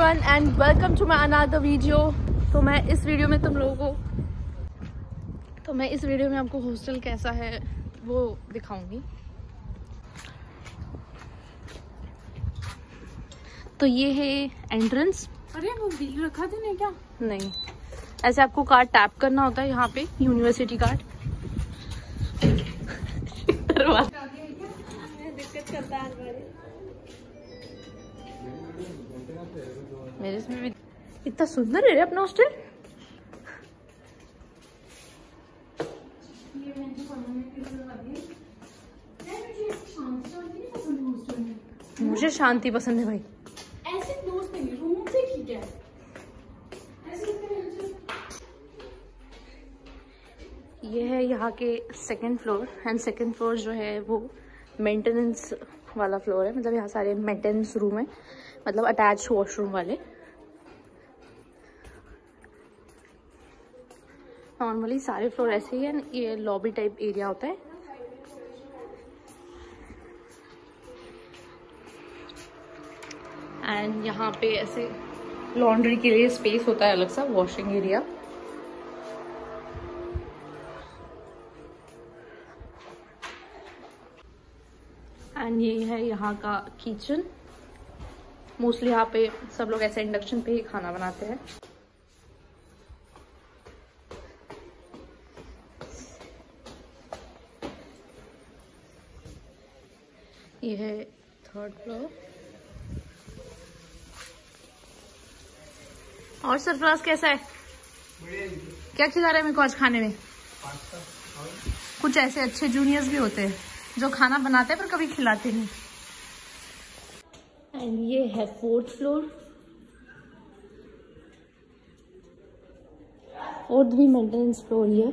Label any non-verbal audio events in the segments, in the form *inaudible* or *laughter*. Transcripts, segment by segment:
Everyone and welcome to my another video तो मैं इस वीडियो में तुम लोगों को तो मैं इस वीडियो में आपको हॉस्टल कैसा है वो दिखाऊँगी। तो ये है एंट्रेंस अरे वो बिल रखा तूने क्या? नहीं। ऐसे आपको कार्ड टैप करना होता है यहाँ पे यूनिवर्सिटी कार्ड दिक्कत करता है। मेरे इसमें भी इतना सुंदर है रे अपना हॉस्टल। मुझे शांति पसंद है भाई। ऐसे दोस्त नहीं रूम से ठीक है। ये है यहाँ के second floor and second floor जो है वो मेंटेनेंस वाला फ्लोर है। मतलब यहाँ सारे मेंटेनेंस रूम है। मतलब अटैच वॉशरूम वाले। नॉर्मली सारे फ्लोर ऐसे ही है, ये लॉबी टाइप एरिया होता है। एंड यहाँ पे ऐसे लॉन्ड्री के लिए स्पेस होता है अलग सा वॉशिंग एरिया एंड ये है यहाँ का किचन मोस्टली यहाँ पे सब लोग ऐसे इंडक्शन पे ही खाना बनाते हैं। ये है थर्ड फ्लोर और सरफराज कैसा है? क्या खिला रहे हैं मेरे को आज खाने में? कुछ ऐसे अच्छे जूनियर्स भी होते हैं जो खाना बनाते हैं पर कभी खिलाते नहीं। एंड ये है फोर्थ फ्लोर फोर्थ भी मेंटेनेंस फ्लोर ही है.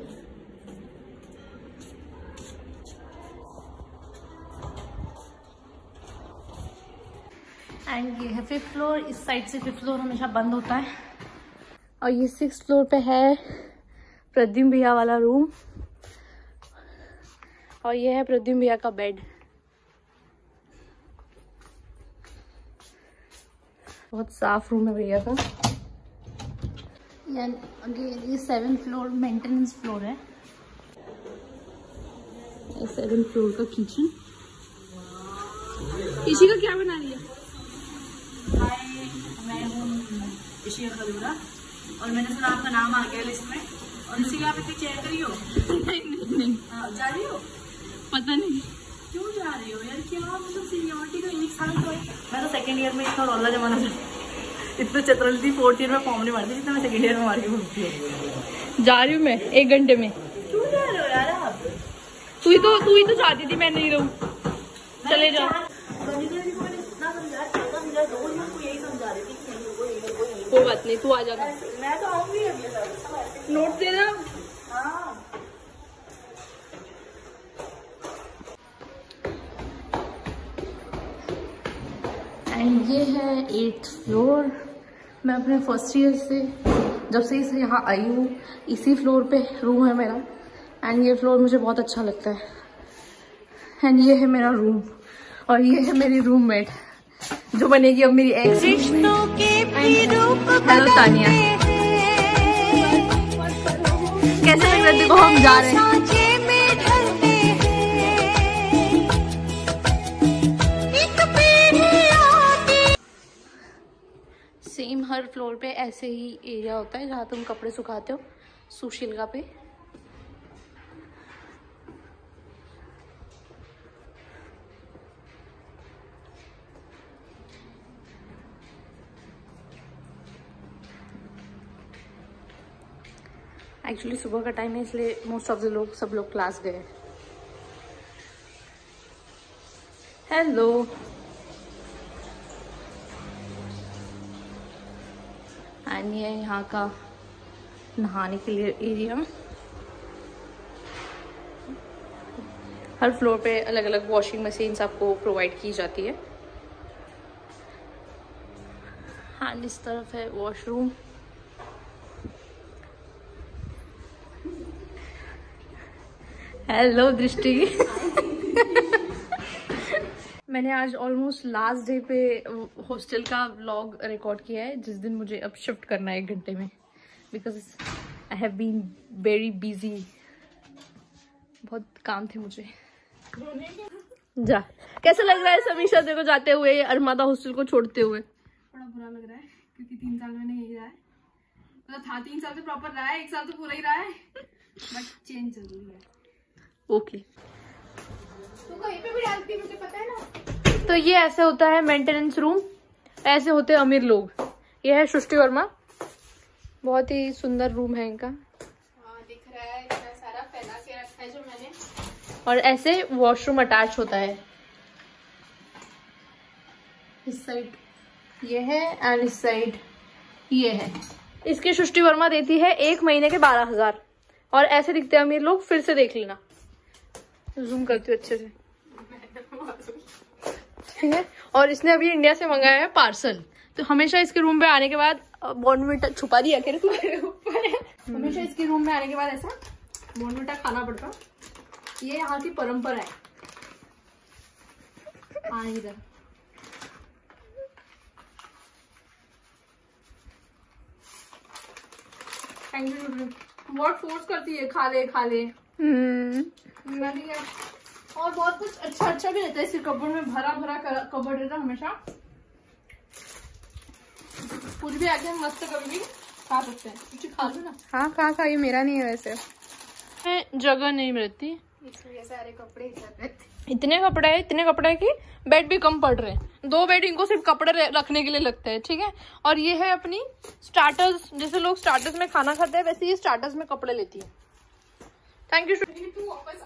एंड ये है फिफ्थ फ्लोर इस साइड से फिफ्थ फ्लोर हमेशा बंद होता है. और ये सिक्स फ्लोर पे है प्रद्युम भैया वाला रूम और ये है प्रद्युम भैया का बेड बहुत साफ़ रूम है भैया का। अगेन ये सेवन फ्लोर मेंटेनेंस फ्लोर है। ये सेवन फ्लोर का किचन इसी का क्या बना लिया मैं हूँ? ईशिया खलूरा और मैंने सुना आपका नाम आ गया लिस्ट में। और इसी आप इतनी चेयर करी हो? नहीं नहीं नहीं। हाँ, जा रही हो? पता नहीं। क्यों जा रही हो यार? क्या मतलब सीनियोरिटी का एक साल तो है मैं तो सेकंड ईयर में इतना रौला जमाना था इतना चतरल थी फोर्थ ईयर में फॉर्म नहीं मारती जितना मैं सेकंड ईयर में मार के घूमती हूँ। जा रही हूँ मैं एक घंटे में। क्यों जा रहे हो यार आप? तू ही तो तू ही तो चाहती थी मैं नहीं रहूँ। चले जी दो यही कोई बात नहीं तू आ जाना मैं तो आऊँगी नोट देना एंड ये है एट्थ फ्लोर मैं अपने फ़र्स्ट ईयर से जब से इसे यहाँ आई हूँ इसी फ्लोर पे रूम है मेरा. एंड ये फ्लोर मुझे बहुत अच्छा लगता है. एंड ये है मेरा रूम और ये है मेरी रूममेट जो बनेगी अब मेरी एक्स हेलो तानिया कैसे लग रहा देखो हम जा रहे हैं। हर फ्लोर पे ऐसे ही एरिया होता है जहाँ तुम कपड़े सुखाते हो, सुशीलगा पे। एक्चुअली सुबह का टाइम है, इसलिए मोस्ट ऑफ़ द लोग, सब लोग क्लास गए। हेलो एंड ये यहाँ का नहाने के लिए एरिया हर फ्लोर पे अलग अलग वॉशिंग मशीन्स आपको प्रोवाइड की जाती है। हाँ इस तरफ़ है वॉशरूम हेलो दृष्टि। मैंने आज ऑलमोस्ट लास्ट डे पे हॉस्टल का व्लॉग रिकॉर्ड किया है जिस दिन मुझे अब शिफ्ट करना है एक घंटे में because I have been very busy बहुत काम थे मुझे। जा। कैसा लग रहा है समीक्षा देखो जाते हुए अरमादा हॉस्टल को छोड़ते हुए? बड़ा बुरा लग रहा है क्योंकि तीन साल मैंने यही रहा है। मतलब था तीन साल तो प्रॉपर रहा है एक साल तो पूरा ही रहा है। बट चेंज ज़रूरी है। ओके तो कहीं पे भी डालती है मुझे पता है ना? तो ये ऐसे होता है मेंटेनेंस रूम ऐसे होते हैं अमीर लोग। ये है सृष्टि वर्मा। बहुत ही सुंदर रूम है इनका। हाँ दिख रहा है इतना सारा फैला के रखा है जो मैंने। और ऐसे वॉशरूम अटैच होता है। इस साइड ये है एंड इस साइड ये है। इसकी सृष्टि वर्मा देती है एक महीने के बारह हज़ार। और ऐसे दिखते हैं अमीर लोग फिर से देख लेना। जूम करती हूँ अच्छे से। *laughs* ठीक है? और इसने अभी इंडिया से मंगाया है पार्सल। तो हमेशा इसके रूम पे आने के बाद बॉर्नविटा छुपा दिया के हमेशा इसके रूम में आने के बाद ऐसा बॉर्नविटा खाना पड़ता ये यहाँ की परंपरा है। हाँ इधर। थैंक यू बहुत फोर्स करती है? खा ले खा ले। मैंने क्या और बहुत कुछ अच्छा अच्छा भी रहता है। इसके कपबोर्ड में भरा भरा कपबोर्ड रहता है हमेशा। कुछ भी आके हम मस्त कभी भी खा सकते हैं। कुछ खा लो ना। हाँ खा खा ये मेरा नहीं है वैसे। जगह नहीं मिलती सारे कपड़े इतने कपड़े हैं इतने कपड़े हैं कि बेड भी कम पड़ रहे हैं। दो बेड इनको सिर्फ़ कपड़े रखने के लिए लगते हैं ठीक है? और ये है अपनी स्टार्टर्स जैसे लोग स्टार्टर्स में खाना खाते हैं वैसे ये स्टार्टर्स में कपड़े लेती है। थैंक यू तू वापस आ।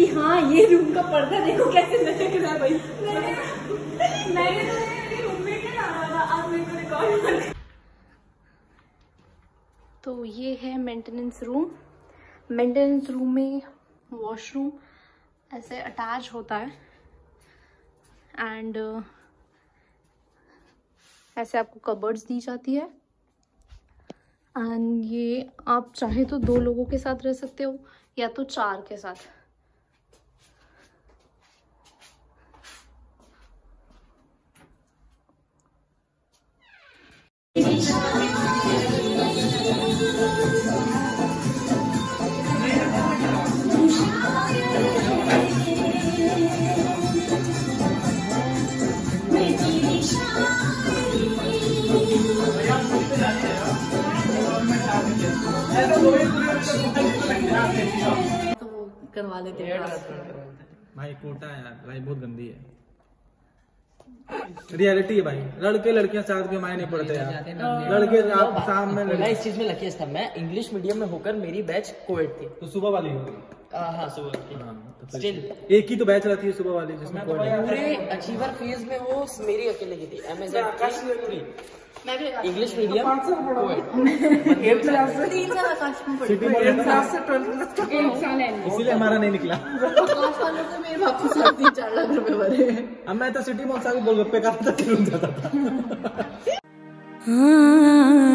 की हाँ ये रूम का पर्दा देखो कैसे लटक रहा है भाई। मैंने तो मेरी रूममेट ने डाला था? आज मेरे को रिकॉर्ड तो ये है मेंटेनेंस रूम मेंटेनेंस रूम में वॉशरूम ऐसे अटैच होता है। एंड ऐसे आपको कबर्ड्स दी जाती है। एंड ये आप चाहे तो दो लोगों के साथ रह सकते हो या तो चार के साथ। करवा लेते हैं। भाई कोटा यार भाई बहुत गंदी है। रियलिटी है भाई। लड़के लड़कियाँ साथ के मायने नहीं पड़ते हैं। लड़के आप सामने में इस चीज़ में लकी था मैं इंग्लिश मीडियम में होकर मेरी बैच कोविड थी। तो सुबह वाली हो आ, हाँ सुबह की स्टिल एक ही तो बैच रहती है सुबह वाली जिसमें पूरे अचीवर फ़ेज़ में वो मेरी अकेले की थी एम इंग्लिश मीडियम इसीलिए हमारा नहीं निकला। अब मैं तो सिटी मॉल से गोलगप्पे जाता था। हाँ।